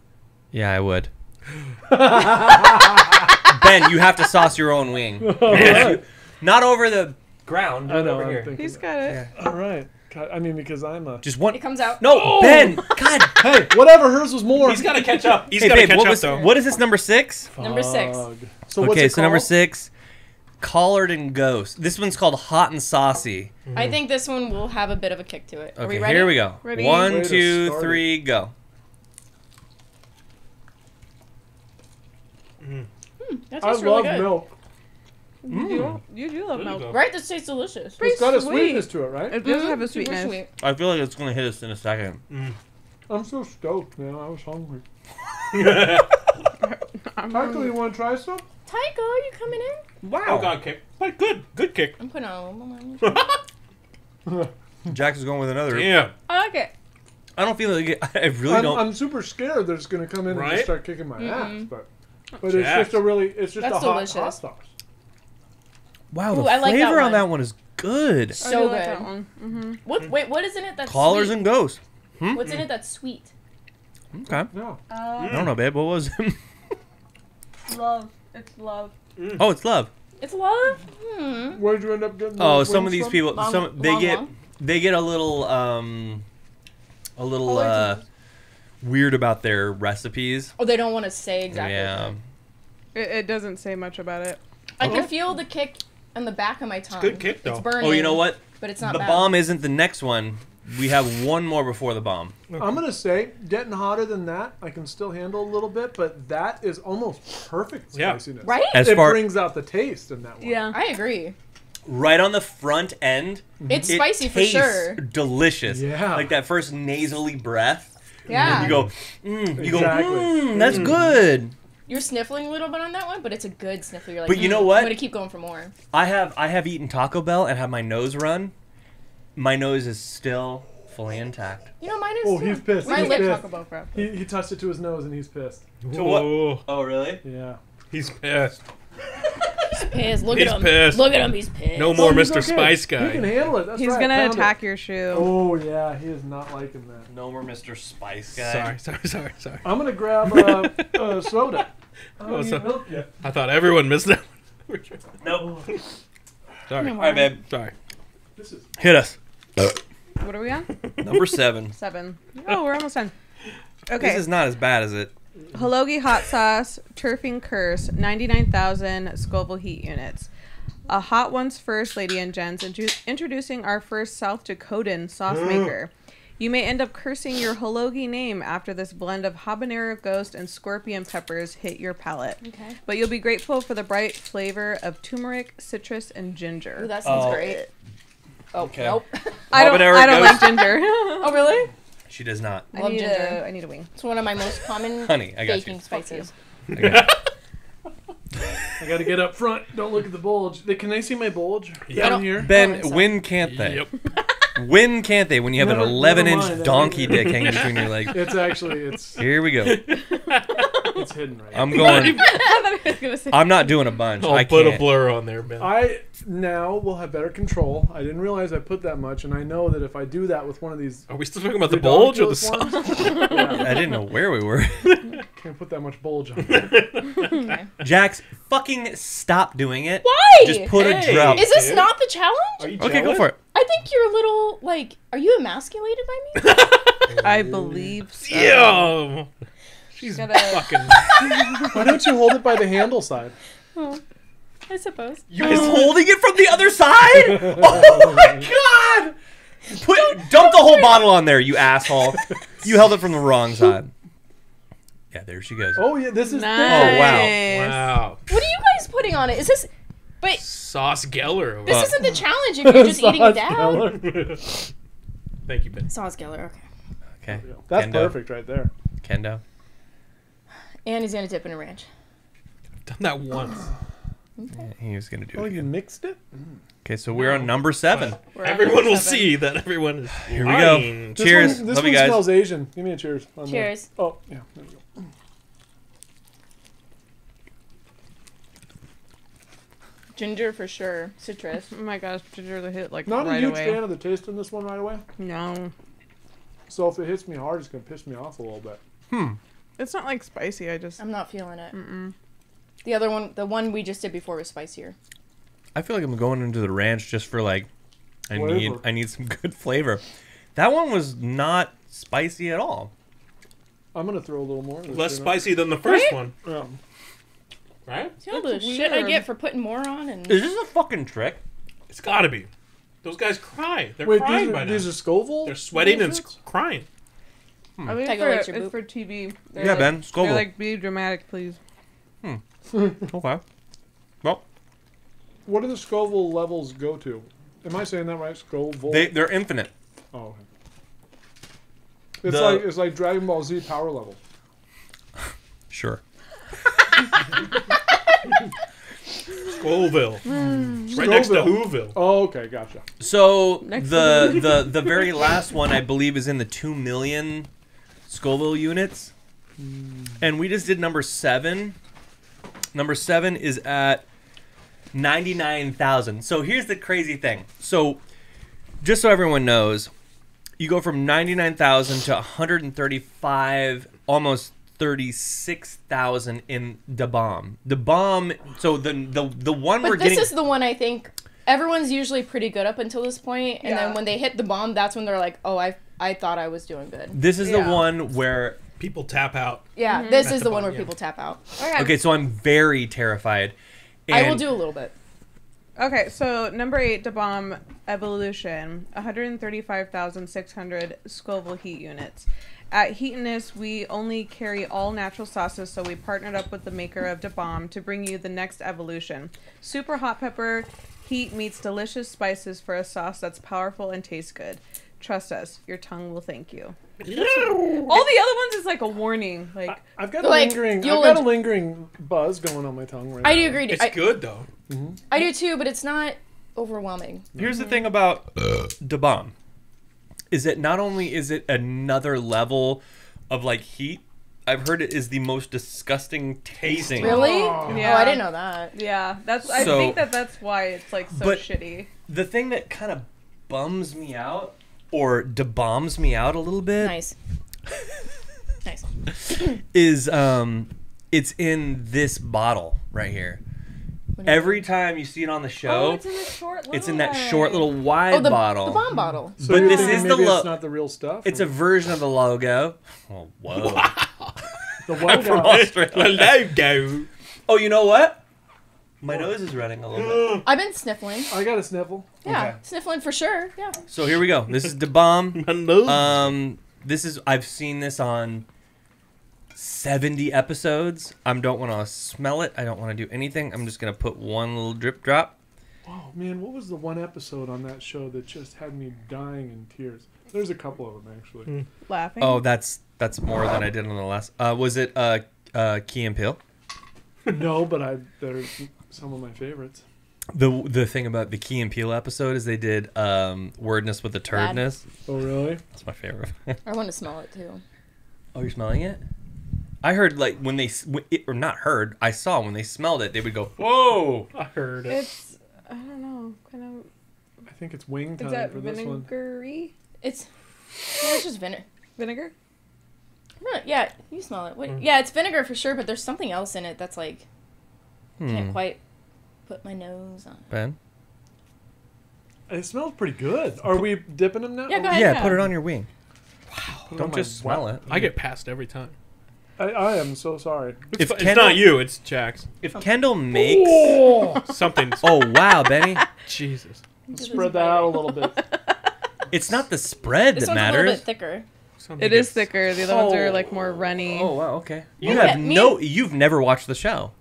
Yeah, I would. ben, you have to sauce your own wing. Not over the ground. I know. over I'm here. thinking He's that. got it. All right. God, I mean, because I'm a. Just one. It comes out. No, oh! Ben. God. Hey, whatever. Hers was more. He's got to catch up. He's Hey, got to catch what up was though. what is this number six? Number six. Fug. So what's okay, it so number six, collard and ghost. This one's called hot and saucy. I mm-hmm. think this one will have a bit of a kick to it. Are we ready? here we go. Ready? One, Way to two, start it. three, mm. Go. That I tastes love good. milk. You, do, mm. you do love milk. go. Right? This tastes delicious. Pretty It's got a sweetness to it, right? It does Mhm, have a sweetness. sweet. I feel like it's gonna hit us in a second. Mm. I'm so stoked, man. I was hungry. I'm you want to try some? Tycho, you coming in? Wow. Oh god, kick. But good, good kick. I'm putting on a little more. Jax is going with another. Yeah. I like it. I don't feel like it, I really I'm, don't. I'm super scared that it's going to come in and Right? just start kicking my mm-hmm. ass, Mm-mm. but but it's Jack. just a really it's just That's a hot, delicious. hot sauce. wow, the Ooh, I like that flavor on one. that one is good. I do So like good. that one. Mm-hmm. What? Wait, what is in it that's Collars sweet? and ghosts. What's in it that's sweet? Okay. No. I don't know, babe. What was it? Love. It's love. oh, it's love. It's love. Hmm. Where'd you end up getting? Oh, the some wings of these from? people, Long- some they long, get long? they get a little um, a little uh, and- weird about their recipes. Oh, they don't want to say exactly. yeah. It, it doesn't say much about it. I can feel the kick on the back of my tongue. good kick, though. It's burning. Oh, you know what? But it's not the bad. bomb isn't the next one. We have one more before the bomb. I'm gonna say getting hotter than that, I can still handle a little bit, but that is almost perfect Yeah. Right? As it far brings out the taste in that one. Yeah, I agree. right on the front end, It's it spicy for sure. delicious. Yeah. Like that first nasally breath. Yeah. You go, mm, you Exactly. go, mm, that's good. You're sniffling a little bit on that one, but it's a good sniffle. You're like, But you "Mm, know what? I'm gonna keep going for more. I have I have eaten Taco Bell and had my nose run. My nose is still fully intact. You know, mine is. Oh, too. he's pissed. My He's lip pissed. Taco Bell crap. He, he touched it to his nose and he's pissed. To what? Oh really? Yeah. He's pissed. He's pissed. Look He's at him. pissed. Look at him. He's pissed. No more Oh, Mr. okay. Spice He guy. can handle it. That's He's right, gonna found attack It. your shoe. Oh yeah, he is not liking that. No more Mr. Spice guy. Sorry, sorry, sorry, sorry. I'm gonna grab uh, a soda. I Oh, don't so- milk yet. I thought everyone missed that. Nope. Sorry. All right, babe. Sorry. This is Hit us. What are we on? Number seven. Seven. Oh, we're almost done. Okay. This is not as bad as it. Hologi hot sauce, turfing curse, 99,000 Scoville heat units. A hot one's first, lady and gents, intru- introducing our first South Dakotan sauce mm. maker. You may end up cursing your Hologi name after this blend of habanero ghost and scorpion peppers hit your palate. Okay. But you'll be grateful for the bright flavor of turmeric, citrus, and ginger. Ooh, that sounds Oh. great. Oh, Okay. nope. I don't, habanero I don't ghost. like ginger. oh, really? She does not. I Love need ginger. A, I need a wing. It's one of my most common Honey, I got baking you. spices. Okay. I gotta get up front. Don't look at the bulge. They- Can they see my bulge Yeah. down here? Ben, Oh, so- when can't they? Yep. When can't they? When you have Never- an 11 never inch mind, donkey dick hanging between your legs. It's actually it's Here we go. It's hidden right. I'm going. I was gonna say. I'm not doing a bunch. I'll I put a can't. blur on there, Ben. I now will have better control. I didn't realize I put that much, and I know that if I do that with one of these, Are we still talking about the bulge or the ridiculous sauce? ones, yeah, I didn't know where we were. can't put that much bulge on. Okay. Jax, fucking stop doing it. Why? Just put a Hey. drop. Is this Dude. not the challenge? Are you Okay, go jealous? for it. I think you're a little like. Are you emasculated by me? I believe so. Yeah. She's Gotta- fucking. Why don't you hold it by the handle side? I suppose. You guys holding it from the other side? Oh my god! Put dump the whole bottle on there, you asshole. You held it from the wrong side. Yeah, there she goes. Oh yeah, this is Nice. Oh, wow. Wow. What are you guys putting on it? Is this? But Sauce Geller. this Uh, isn't the challenge if you're just eating it down. Sauce Thank you, Ben. Sauce Geller. Okay. Okay. That's Kendo. perfect right there. Kendo. And he's gonna dip in a ranch. I've done that once. Yeah, he was gonna do Oh, it. you Again. mixed it. Okay, so we're on number seven. We're at Everyone will seven. see that everyone is. Here we go. lying. This Cheers. One, this Love one you guys. smells Asian. Give me a cheers. on there. Cheers. Oh yeah. There we go. Ginger for sure. Citrus. Oh my gosh, ginger the hit like Not right a huge away. fan of the taste in this one right away. No, So if it hits me hard, it's gonna piss me off a little bit. Hmm. It's not like spicy. I just I'm not feeling it. The other one, the one we just did before was spicier. I feel like I'm going into the ranch just for like I Flavor. need I need some good flavor. That one was not spicy at all. I'm gonna throw a little more. in Less spicy than the first Right? one, Yeah. right? See all the That's shit I get for putting more on and Is this a fucking trick? It's got to be. Those guys cry. They're Wait, crying these by are, now. these are Scoville. They're sweating and bullshits? S- crying. I mean, Tiger it's, likes for, it's for TV. They're Yeah, like, Ben. They're Scoville. like, be dramatic, please. Hmm. hmm. okay. Well, What do the Scoville levels go to? Am I saying that right? Scoville. they they're infinite. oh, okay. It's The- like it's like Dragon Ball Z power level. Sure. Scoville. Hmm. It's right next to Scoville. Whoville. Oh, okay, gotcha. So Next the the the very last one I believe is in the two million Scoville units, and we just did number seven. Number seven is at ninety nine thousand. So here's the crazy thing. So just so everyone knows, you go from ninety nine thousand to one hundred and thirty five, almost. 36,000 in the bomb. The bomb, so the the the one we're But this getting is the one I think everyone's usually pretty good up until this point, and Yeah. then when they hit the bomb, that's when they're like, "Oh, I I thought I was doing good." This is Yeah. the one where People tap out. Yeah, mm-hmm. this is the the one where yeah. people tap out. Okay. Okay, so I'm very terrified. I will do a little bit. Okay, so number eight, the bomb evolution, 135,600 Scoville heat units. At Heatonist, we only carry all natural sauces, so we partnered up with the maker of Da Bomb to bring you the next evolution. Super hot pepper heat meets delicious spices for a sauce that's powerful and tastes good. Trust us, your tongue will thank you. All the other ones is like a warning. Like I've got Like, a lingering. I've got a lingering buzz going on my tongue right I now. do agree. It's I, good though. I do too, but it's not overwhelming. Here's the mm-hmm. thing about uh, Da Bomb is that not only is it another level of like heat, I've heard it is the most disgusting tasting. Really? Oh. Yeah. Oh, I didn't know that. yeah, that's I think that that's why it's like so But- shitty. The thing that kind of bums me out or debombs me out a little bit Nice. nice. is um it's in this bottle right here. Every time you see it on the show, Oh, it's in the short. it's in that short little wide Oh, the bottle. the bomb bottle. So But this is the maybe lo- It's not the real stuff. It's or- a version of the logo. Oh, whoa. the logo. Logo. oh, you know what? My nose is running a little bit. I've been sniffling. I got a sniffle. Yeah, Okay. sniffling for sure. Yeah. So here we go. This is the bomb. Hello. Um, this is I've seen this on seventy episodes. I don't want to smell it. I don't want to do anything. I'm just gonna put one little drip drop. Oh man, what was the one episode on that show that just had me dying in tears? There's a couple of them actually. laughing. Oh, that's that's more than I did on the last. Uh, was it uh uh Key and Peele? no, but I they're some of my favorites. The the thing about the Key and Peele episode is they did um wordness with the Bad. turdness. Oh really? That's my favorite. I want to smell it too. oh, you're smelling it? I heard like when they it, or not heard. I saw when they smelled it, they would go, "Whoa!" I heard it. It's I don't know, kind of. I think it's wing Is time that for this one. vinegary? It's no, it's just vinegar. Vinegar? Yeah, you smell it. What, Mm. Yeah, it's vinegar for sure, but there's something else in it that's like can't Hmm. quite put my nose on. Ben? It smells pretty good. Are we dipping them now? Yeah, go ahead. Yeah, yeah. put it on your wing. Put it Don't my just smell it. I get passed every time. I, I am so sorry. It's, If it's Kendall- not you. It's Jax. If Kendall makes, Something. oh wow, Benny, Jesus. Spread that out a little bit. it's not the spread This that one's a little bit matters. thicker. Something It is gets- thicker. The other ones are Oh. like more runny. Oh wow, okay. You Yeah, have me no, you've never watched the show.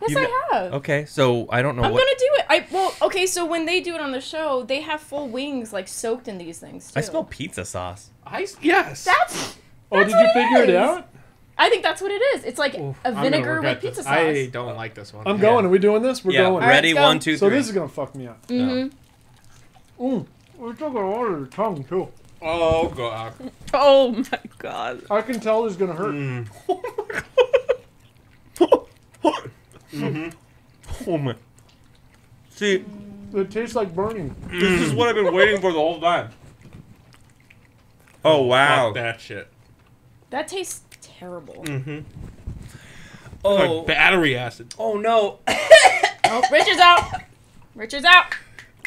Yes, You I have. Okay, so I don't know I'm what. gonna do it. I well, okay. So when they do it on the show, they have full wings like soaked in these things too. I smell pizza sauce. I s- yes. That's. Oh, That's did you what it figure it is. out? I think that's what it is. It's like Oof, a I'm gonna vinegar with regret pizza this. sauce. I don't like this one. I'm going. Are we doing this? We're yeah, going. right, ready? let's go. One, two, So this is gonna fuck me up. Mm-hmm. Mm. We took a lot of your tongue too. Oh god. Oh my god. I can tell this is gonna hurt. Mm. Oh my. See, It tastes like burning. this is what I've been waiting for the whole time. Oh wow. Fuck that shit. That tastes terrible. Mm-hmm. Oh. Like battery acid. Oh no. Oh, Richard's out. Richard's out.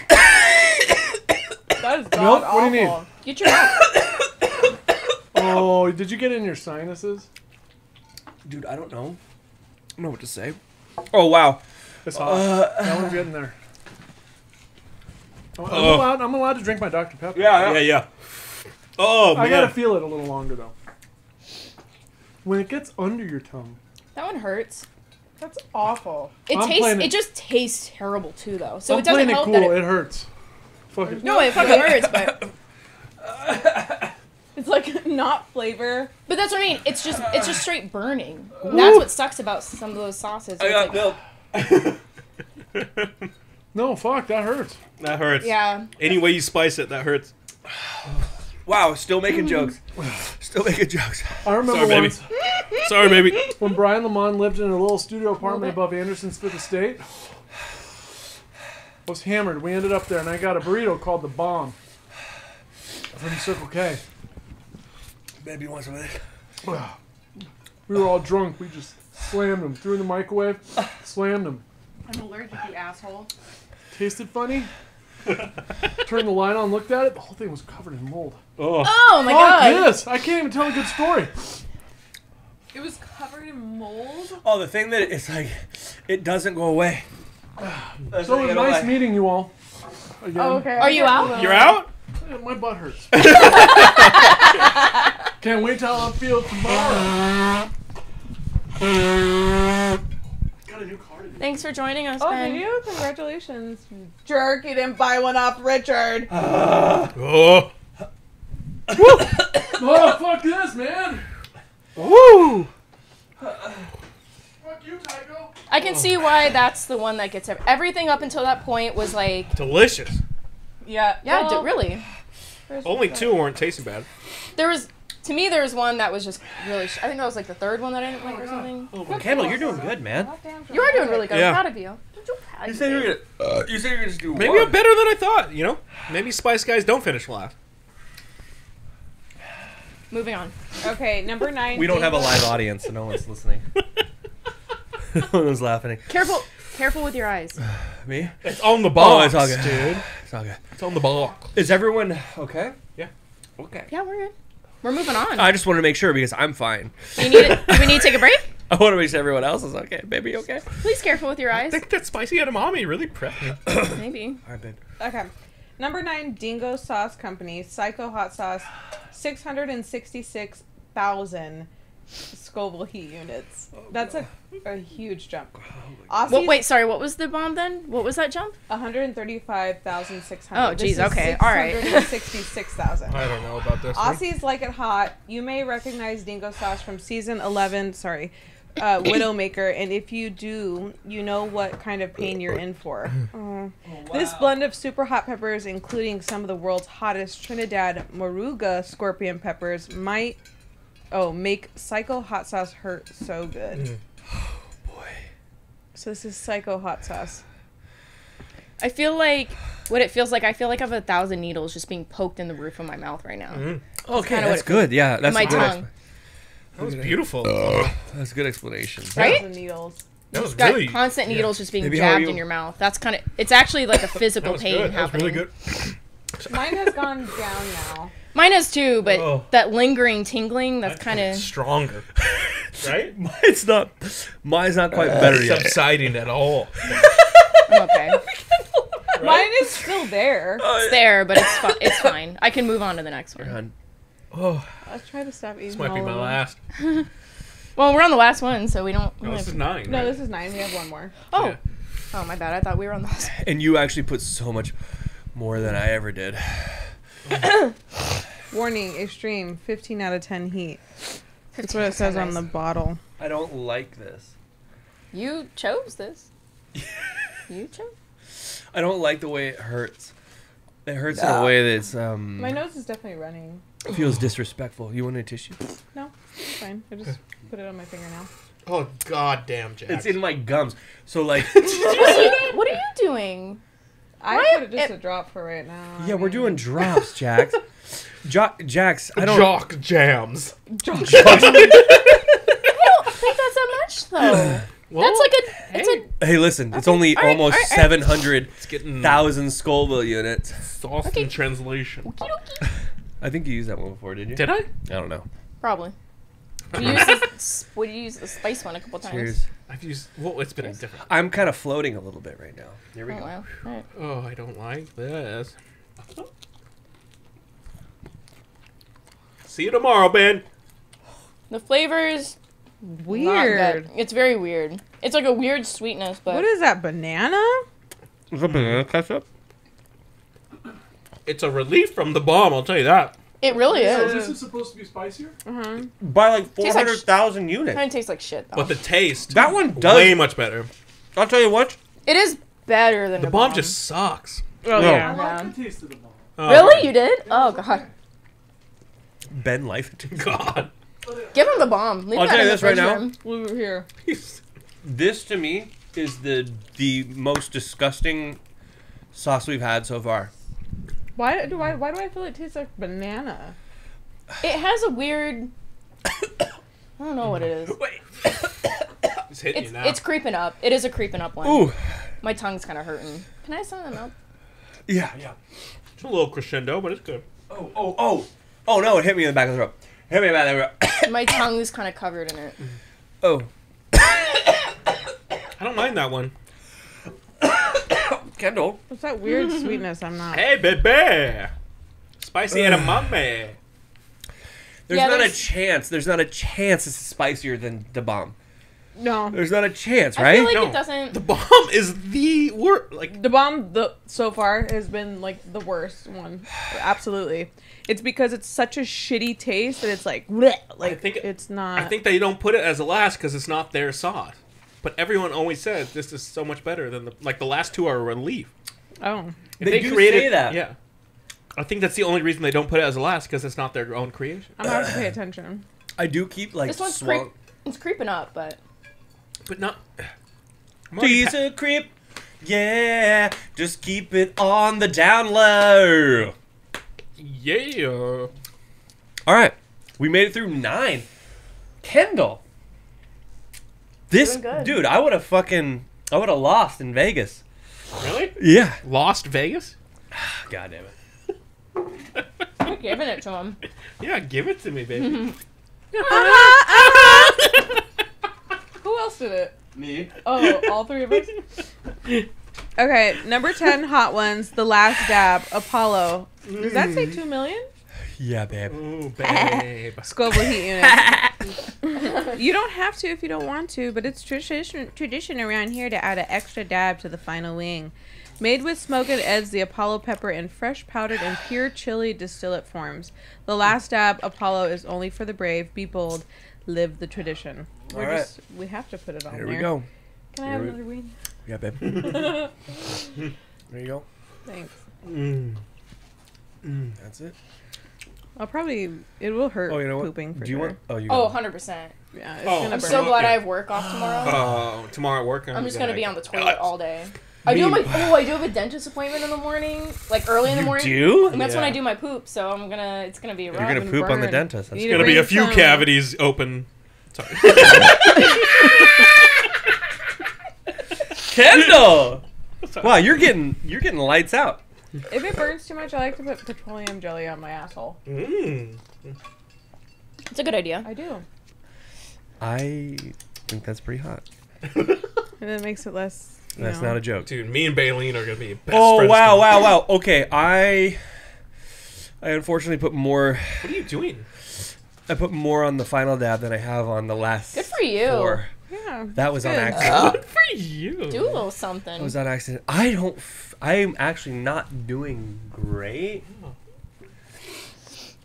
That is god Milk? What do you need? awful. Get your milk. Oh, did you get in your sinuses? Dude, I don't know. I don't know what to say. Oh wow. It's hot. Uh, that one's getting there. I'm, I'm Oh. allowed. I'm allowed to drink my Dr Pepper. Yeah, yeah. Yeah. Oh man. I gotta feel it a little longer though. When it gets under your tongue, That one hurts. That's awful. It I'm tastes. it- It just tastes terrible too, though. So I'm it doesn't playing it help cool. that it. It hurts. Fuck it. No, it fucking hurts, but It's like not flavor. but that's what I mean. It's just it's just straight burning. That's what sucks about some of those sauces. I got like- milk. No, fuck. That hurts. that hurts. Yeah. Any way you spice it, that hurts. Wow, still making jokes. Still making jokes. I remember Sorry, baby. once Sorry, baby. when Brian Lamont lived in a little studio apartment bit. above Anderson's Fifth Estate. I was hammered. We ended up there, and I got a burrito called the Bomb from Circle K. Baby wants some of this. We were all drunk. We just slammed them, threw in the microwave, slammed them. I'm allergic, you asshole. Tasted funny. Turned the light on, looked at it. The whole thing was covered in mold. Oh. Oh my Fuck god. this! I can't even tell a good story. It was covered in mold. Oh, the thing that it's like, it doesn't go away. That's So it was nice like- meeting you all. Again. Oh, okay. Are you out? You're out? My butt hurts. Can't wait till I feel tomorrow. Got a new car today. Thanks for joining us, Oh, Ben. did you? Congratulations. Jerk, you didn't buy one off Richard. Ah. Oh. Oh, fuck this, man. Woo! Fuck you, Tycho. I can see why that's the one that gets ev- everything up until that point was like, Delicious. Yeah. yeah, well, d- really. Only two weren't tasting bad. There was, to me, there was one that was just really. Sh- I think that was like the third one that I didn't like or something. Oh, Kendall, you're doing good, man. You are doing really good. Yeah. I'm proud of you. I'm so proud You of said you were gonna. Uh, you said you were gonna just do Maybe one. I'm better than I thought, you know? Maybe Spice Guys don't finish last. Moving on. Okay, number nine. We don't have a live audience, so no one's listening. no one's laughing. Careful, careful with your eyes. Me? It's on the box, it's all good. dude. It's all good. It's on the box. Is everyone okay? Yeah. Okay. Yeah, we're good. We're moving on. I just want to make sure because I'm fine. Do, you need it? Do we need to take a break? I want to make sure everyone else is okay. Baby, okay? Please careful with your I eyes. think that spicy edamame really prepped me. Maybe. All right, babe. Okay. Number nine, Dingo Sauce Company, Psycho Hot Sauce, 666,000 Scoville heat units. That's a, a huge jump. Aussie's What, wait, sorry. What was the bomb then? What was that jump? 135,600. Oh, This geez, okay, all right. 666,000. I don't know about this. one. Aussies like it hot. You may recognize Dingo Sauce from season 11, sorry, uh, Widowmaker, and if you do, you know what kind of pain you're in for. Oh. This blend of super hot peppers, including some of the world's hottest Trinidad Moruga scorpion peppers, might oh make Psycho hot sauce hurt so good. Mm. Oh boy. So this is Psycho hot sauce. I feel like what it feels like. I feel like I have a thousand needles just being poked in the roof of my mouth right now. Mm. Okay, kinda what that's good. Yeah, that's my good. tongue. That was beautiful. That's a good explanation. Right? Needles. That was Got really, constant needles just being Baby, how are jabbed you? in your mouth. That's kind of. It's actually like a that physical was pain good. That was really good. Mine has gone down now. Mine is too, but Oh. that lingering tingling. That's kind of. stronger. right? Mine's not. Mine's not quite uh, better yet. Subsiding at all. I'm okay. Mine is still there. Uh, it's there, but it's fi- it's fine. I can move on to the next one. God. Oh, Let's try to stop eating. this might be my last. Well, we're on the last one, so we don't. we No, don't this is nine. No, right? this is nine. We have one more. oh, Yeah. oh, my bad. I thought we were on the last. And you actually put so much more than I ever did. Warning: extreme. 15 out of 10 heat. That's what it says on the bottle. I don't like this. You chose this. you chose. I don't like the way it hurts. It hurts in a way that's um My nose is definitely running. feels disrespectful. You want a tissue? No, it's fine. I just put it on my finger now. Oh goddamn, Jack! It's in my gums. So like, What are you doing? I Why- put it just it- a drop for right now. I yeah, we're mean- doing drops, Jax. Jo- Jax, I don't. Jock jams. I don't think that's that much though. Well, That's like a. It's a. Hey, listen, it's only all right, almost all right, all right. seven hundred it's getting thousand Scoville units. sauce Okay. in translation. I think you used that one before, did you? Did I? I don't know. Probably. We used the, we used the spice one a couple times. Cheers. I've used. Well, it's been a different. I'm kind of floating a little bit right now. Here we Oh go. wow. All right. Oh, I don't like this. See you tomorrow, Ben. The flavors not Weird. good. It's very weird. It's like a weird sweetness, but What is that? Banana? Is that banana ketchup? It's a relief from the bomb. I'll tell you that. It really So is. this is supposed to be spicier? Uh-huh. By like four hundred thousand like hundred thousand units. Kind of tastes like shit though. But the taste. That one does. way much better. I'll tell you what. it is better than The the bomb just sucks. Oh, No. I yeah. like the taste of the bomb. Oh, Really, you did? Oh god. Ben Life. To God. Give him the bomb. Leave I'll that tell you this right fridge now. We were here. This to me is the the most disgusting sauce we've had so far. Why do I? Why do I feel it tastes like banana? It has a weird. I don't know what it is. It's hitting It's you now. it's creeping up. It is a creeping up one. Ooh. My tongue's kind of hurting. Can I have some of that milk? Yeah. Yeah. It's a little crescendo, but it's good. Oh, oh, oh. Oh no, it hit me in the back of the throat. Hit me in the back there. My tongue is kind of covered in it. Oh, I don't mind that one. Kendall. What's that weird sweetness? I'm not. Hey, baby. Spicy edamame. There's Yeah, not there's- not a chance. There's not a chance it's spicier than the bomb. No. There's not a chance, right? I right? feel like No. it doesn't. The bomb is the worst. Like, The bomb the so far has been like the worst one. Absolutely. It's because it's such a shitty taste that it's like bleh, like think- it's not I think they don't put it as a last because it's not their sauce. But everyone always says this is so much better than the like the last two are a relief. Oh. If They do say that. Yeah. I think that's the only reason they don't put it as a last because it's not their own creation. I'm gonna have to pay attention. I do keep like This one's swung. creep. It's creeping up, but But not. I'm already He's pa- a creep. Yeah, just keep it on the down low. yeah. All right, we made it through nine. Kendall, this good. dude, I would have fucking, I would have lost in Vegas. Really? Yeah. Lost Vegas? God damn it. I'm giving it to him. Yeah, give it to me, baby. Who else did it? Me. Oh, all three of us? Okay, number 10 hot ones, The Last Dab, Apollo. Does that say mm. 2 million? Yeah, babe. Ooh, babe. Scoville heat unit. you don't have to if you don't want to, but it's tradition tradition around here to add an extra dab to the final wing. Made with Smokin' Ed's, the Apollo pepper in fresh powdered and pure chili distillate forms. The last dab, Apollo, is only for the brave. Be bold, live the tradition. We're All right. just we have to put it on Here there. we go. Can I have we- another wing? Yeah, babe. there you go. Thanks. Mm. That's it. I'll probably it will hurt Oh, you know what? pooping for Do you sure. want? Oh, you. Oh, 100%. Yeah, it's Oh, gonna I'm burn. so glad Yeah. I have work off tomorrow. Uh, tomorrow at work, I'm just gonna be on the toilet all day. I Me- do my oh I do have a dentist appointment in the morning, like early in the You morning. do? And that's when I do my poop, so I'm gonna it's gonna be rough. You're gonna and poop on the dentist. That's Gonna be a few some- cavities open. Sorry. Kendall. Wow, you're getting you're getting lights out. If it burns too much, I like to put petroleum jelly on my asshole. mm. It's a good idea. I do. I think that's pretty hot. And it makes it less. You That's know. not a joke. Dude, me and Baleen are gonna be best Oh friends. wow, tomorrow. wow, wow. Okay, I I unfortunately put more What are you doing? I put more on the final dab than I have on the last Good for you. four. Yeah. That was on accident. Good for you. Do a little something. That was on accident. I don't. F- I'm actually not doing great.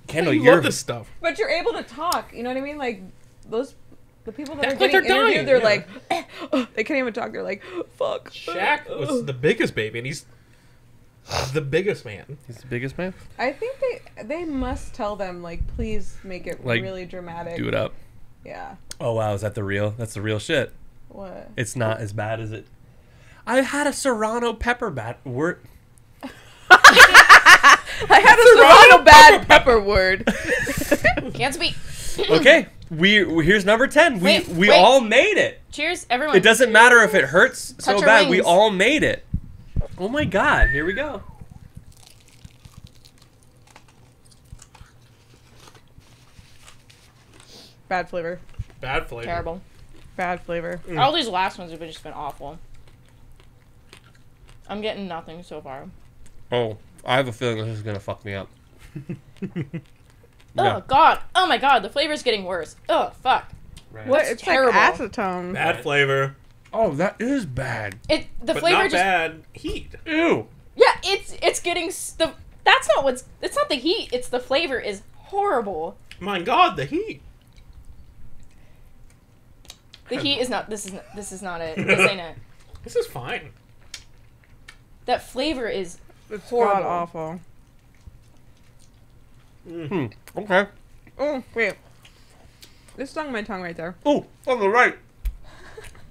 Kendall, you you're love this stuff. But you're able to talk. You know what I mean? Like those, the people that Act are like getting they're interviewed, dying, they're yeah. like, "Eh, they can't even talk. They're like, fuck. Shaq was the biggest baby, and he's the biggest man. he's the biggest man. I think they they must tell them like, please make it Like, really dramatic. Do it up. Yeah. Oh wow, is that the real? That's the real shit. What? It's not as bad as it. I had a Serrano pepper bat word. I had a Serrano bad pepper word. Can't speak. Okay, we we- here's number ten. We Wait, we wait. all made it. Cheers, everyone. It doesn't matter if it hurts so Touch your bad. We all made it. Oh my god! Here we go. Bad flavor. Bad flavor. Terrible. Bad flavor. Mm. All these last ones have been, just been awful. I'm getting nothing so far. Oh, I have a feeling this is gonna fuck me up. Oh god. Oh my god. The flavor's getting worse. Oh fuck. Right. What? That's It's terrible. like acetone. Bad flavor, Oh, that is bad. It the but flavor not just bad heat. Ew. yeah. It's it's getting the. That's not what's. It's not the heat. It's the flavor is horrible. My God, the heat. The heat is not. This is not, this is not it. This ain't it. This is fine. That flavor is It's Horrible. god awful. Hmm. Okay. Oh wait. This stung my tongue right there. Oh, on the right.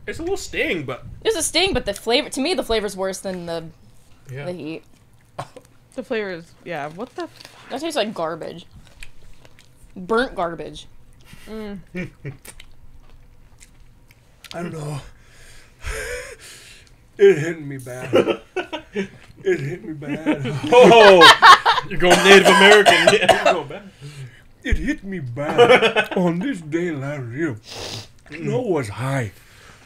It's a little sting, but there's a sting, but the flavor to me the flavor's worse than the yeah. the heat. The flavor is yeah. What the? F- That tastes like garbage. Burnt garbage. mm. I don't know. It hit me bad. it hit me bad. Oh, you're going Native American. Yeah, you're going bad. It hit me bad on this day last year. Snow was high.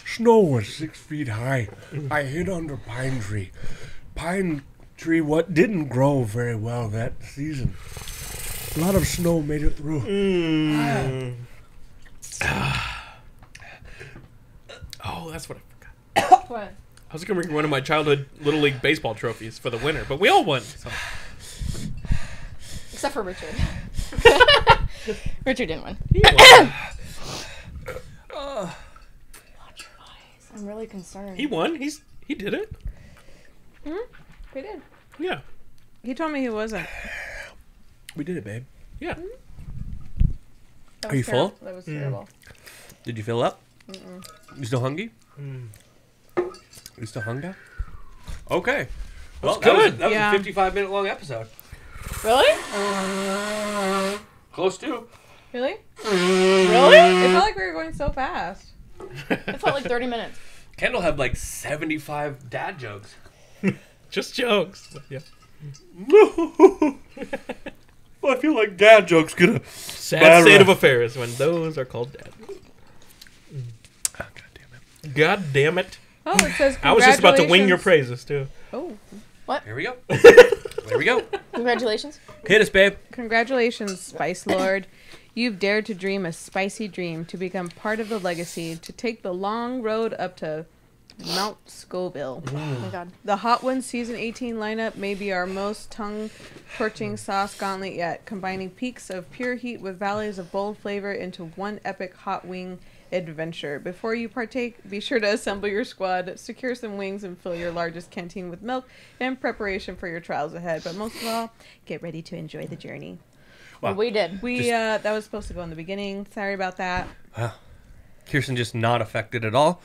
Snow was six feet high. I hid under pine tree. Pine tree what didn't grow very well that season. A lot of snow made it through. Hmm. Ah. Ah. Oh, that's what I forgot. What? I was gonna bring one of my childhood little league baseball trophies for the winner, but we all won. So. Except for Richard. Richard didn't win. I'm really concerned. He won. He's he did it. He did. Yeah. He told me he wasn't. We did it, babe. Yeah. That Are you terrible. full? That was Mm. terrible. Did you fill up? You still hungry? Mm. You still hungry? Okay. Well, that was, good. that was a 55 minute long episode. Really? Close to. Really? Really? It felt like we were going so fast. It felt like 30 minutes. Kendall had like 75 dad jokes. Just jokes. but Yeah. I feel like dad jokes gonna. Sad Bad state rap. of affairs when those are called dad God damn it. God damn it! Oh, it says I was just about to wing your praises too. Oh, What? Here we go. there we go. Congratulations. Hit us, babe. congratulations, Spice Lord. You've dared to dream a spicy dream to become part of the legacy to take the long road up to Mount Scoville. Mm. Oh my god. The Hot Ones Season 18 lineup may be our most tongue torching sauce gauntlet yet, combining peaks of pure heat with valleys of bold flavor into one epic hot wing adventure. Before you partake, be sure to assemble your squad, secure some wings, and fill your largest canteen with milk in preparation for your trials ahead. But most of all, get ready to enjoy the journey. Well, we did. We Just- uh, that was supposed to go in the beginning. Sorry about that. Wow. Kirsten just not affected at all.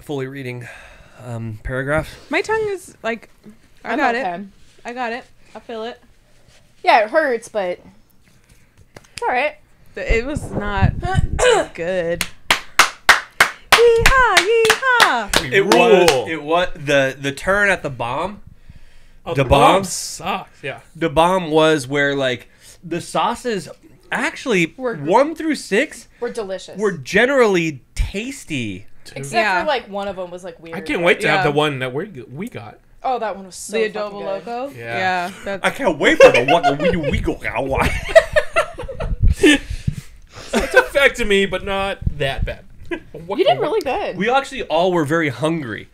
Fully reading um, paragraphs. My tongue is like, I I'm got okay. it. I got it. I feel it. Yeah, it hurts, but it's all right. It was not good. Yeehaw! Yeehaw! It Rule. was. It was the the turn at the bomb. Oh, The the bomb bomb? sucks. Yeah. The bomb was where like the sauces actually Were- one through six We're delicious. were generally tasty. Except Yeah. for like one of them was like weird. I can't wait to have the one that we we got. Oh, that one was so the fucking adobo good. loco. Yeah. Yeah. that's, I can't wait for the one that we we go out. It's affected me, but not that bad. You did really good. We actually all were very hungry.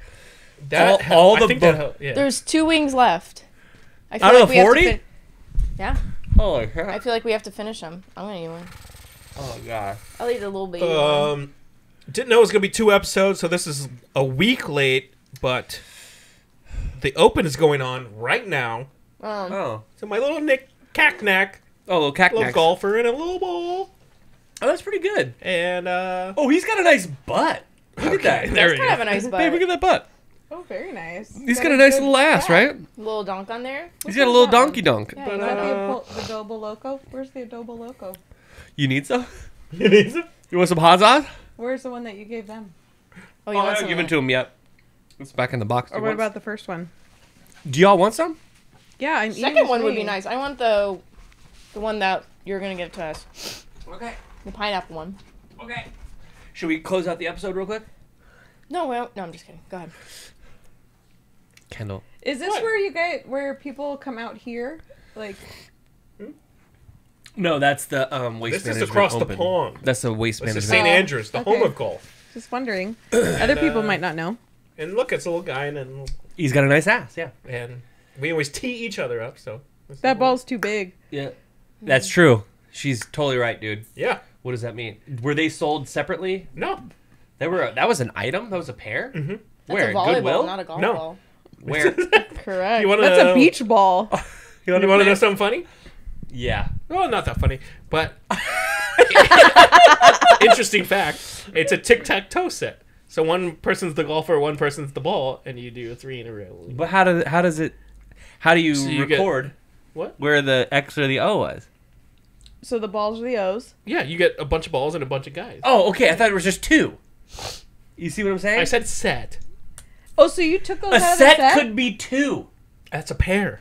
That all- hel- all I the think bu- that hel- yeah. There's two wings left. I Out of the we have to 40? fin- yeah, Holy I crap! feel like we have to finish them. I'm gonna eat one. Oh god. I'll eat a little bit. Um, didn't know it was gonna be two episodes, so this is a week late. But the open is going on right now. um, Oh. So my little Nick Cacnack, Oh, little cack little golfer in a little bowl, Oh, that's pretty good. and uh, Oh, he's got a nice butt. Look at that. there That's kind of a nice butt. Babe, look at that butt. oh, very nice. He's got a nice little ass, right? little donk on there. He's got a little donkey dunk. Yeah, But, the, uh, the adobo loco? Where's the adobo loco? You need some? You need some. You want some hot sauce? Where's the one that you gave them? Oh, Oh, you I haven't given to him yet. It's back in the box. Or what want- about the first one? Do y'all want some? Yeah, I'm Second one would be nice. I want the the one that you're gonna give to us. Okay. The pineapple one. Okay. Should we close out the episode real quick? No, well, no, I'm just kidding. Go ahead. Kendall. Is this What? where you get where people come out here? Like, No, that's the um, waste This is management across the open. pond. That's the waste This is management. St. Andrews, the home okay. of golf. just wondering. Other people uh, might not know. And look, it's a little guy, and and, He's got a nice ass. Yeah. and we always tee each other up. So That ball's too big. Yeah. That's true. She's totally right, dude. Yeah. What does that mean? Were they sold separately? No. They were. That was an item. That was a pair. Mm-hmm. That's Where? a volleyball, Goodwill. not a golf No. ball. Where? Correct. You wanna- That's a beach ball. You want to know something funny? yeah. Well, not that funny, but interesting fact. It's a tic tac toe set. So one person's the golfer, one person's the ball, and you do three in a row. But how does how does it? How do you, So you get- record What? where the X or the O was? So the balls are the O's. Yeah, you get a bunch of balls and a bunch of guys. Oh, okay. I thought it was just two. You see what I'm saying? I said set. Oh, so you took those a out of set, the set? could be two. That's a pair.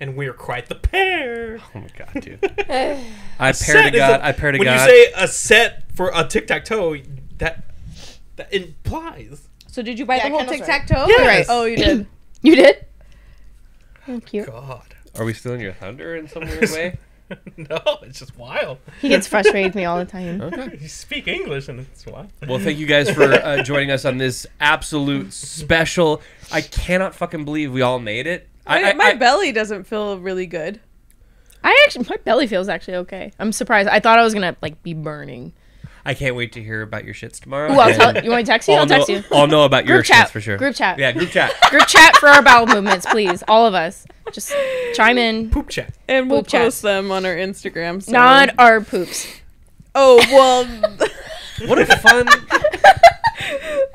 and we're quite the pair. Oh my god, dude. I paired set to God. a- I paired to When God. When you say a set for a tic tac toe, that that implies. So did you buy Yeah, the whole tic tac toe? Yes. Oh, you did. You did? Thank you. God, Are we still stealing your thunder in some weird way? no, it's just wild. He gets frustrated with me all the time. Okay. You speak English and it's wild. Well, thank you guys for uh, joining us on this absolute special. I cannot fucking believe we all made it. I, My, I, my I- belly doesn't feel really good. I actually, my belly feels actually okay. I'm surprised. I thought I was gonna like be burning. I can't wait to hear about your shits tomorrow. Ooh, I'll tell you. Want me to text you? I'll text know, you. I'll know about your Group chat shits for sure. Group chat. Yeah, group chat. Group chat for our bowel movements, please. All of us. Just chime in. Poop chat. And we'll Poop chat. post them on our Instagram. So. Not our poops. Oh, well, What a fun.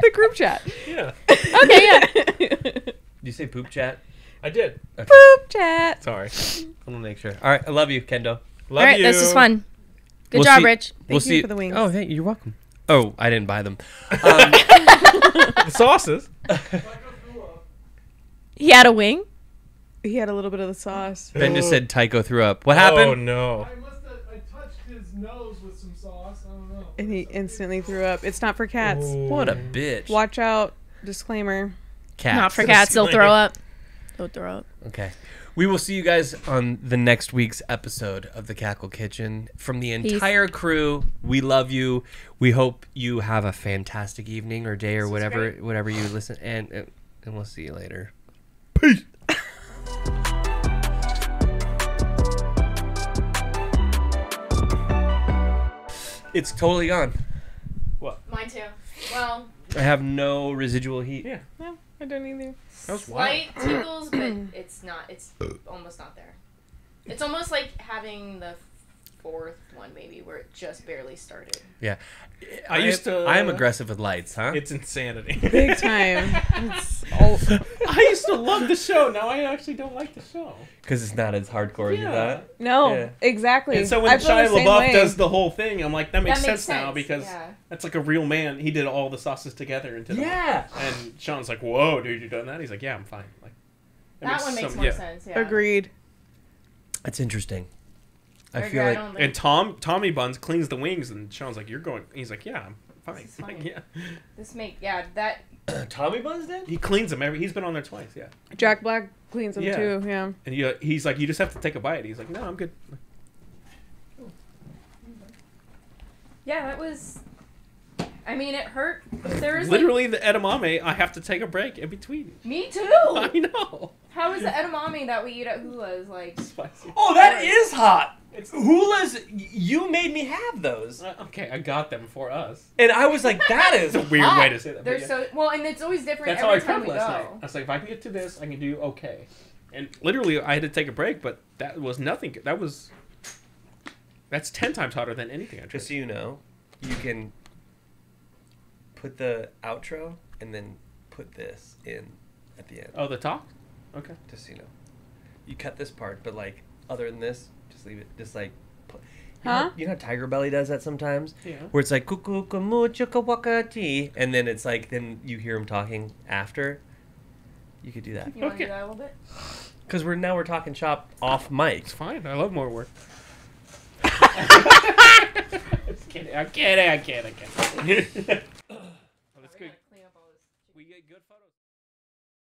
the group chat. Yeah, Okay, yeah. Did you say poop chat? I did. Poop chat. Sorry. I'm gonna make sure. All right, I love you, Kendo. Love All right, you. this was fun. Good We'll job, see- Rich. we'll you see for the wings. Oh, hey, you're welcome. Oh, I didn't buy them. Um, The sauces. He had a wing. He had a little bit of the sauce. ben just said Tycho threw up. What happened? Oh no. I must have. I touched his nose with some sauce. I don't know. And he instantly threw up. It's not for cats. What a bitch. Watch out. Disclaimer. Cat. Not for cats. They'll throw up. They'll throw up. Okay. We will see you guys on the next week's episode of the Cackle Kitchen. From the Peace. entire crew, we love you. We hope you have a fantastic evening or day or whatever whatever you listen and and and we'll see you later. Peace. It's totally gone. What? Mine too. Well, I have no residual heat. Yeah. No, I don't either. That was wild. slight tingles, but it's not. It's almost not there. It's almost like having the fourth one, maybe, where it just barely started. Yeah. I used to- I am aggressive with lights, huh? It's insanity. Big time. I used to love the show. Now I actually don't like the show. Because it's not as hardcore as that. No, Yeah. exactly. And so I when feel Shia LaBeouf way. does the whole thing, I'm like, that makes, That makes sense, now because yeah. that's like a real man. He did all the sauces together into them. Yeah. And Sean's like, "Whoa, dude, you done that?" He's like, "Yeah, I'm fine." Like That one makes some- more yeah. sense. Yeah. Agreed. That's interesting. I feel like don't And Tom Tommy Buns cleans the wings, and Sean's like, "You're going." He's like, "Yeah, I'm fine." This is Like, yeah, this make yeah that Tommy Buns did. he cleans them every. He's been on there twice. Yeah, Jack Black cleans them Yeah. too. Yeah. and you, uh, he's like, "You just have to take a bite." He's like, "No, I'm good." yeah that was. I mean, it hurt. There is Literally, the edamame. I have to take a break in between. Me too. I know. How is the edamame that we eat at Hula's like? Spicy. Oh, that is hot. Hula's. You made me have those, Uh, Okay, I got them for us. and I was like, "That is a weird hot. way to say that. but They're yeah. so well, and it's always different That's how I every time prepped we last go. night. I was like, if I can get to this, I can do okay. And literally, I had to take a break, but that was nothing. That was that's ten times hotter than anything I tried. Just so you know, you can put the outro and then put this in at the end. Oh, the talk. Okay. Just so you know, you cut this part, but like other than this, just leave it. Just like. put- You Huh? know, you know how Tiger Belly does that sometimes? Yeah. Where it's like cuckoo mucho kawakati, and then it's like then you hear him talking after. You could do that You want to do that a little bit? because we're now we're talking shop off mic. It's fine. I love more work. Just kidding. I'm kidding. I'm kidding. I'm kidding.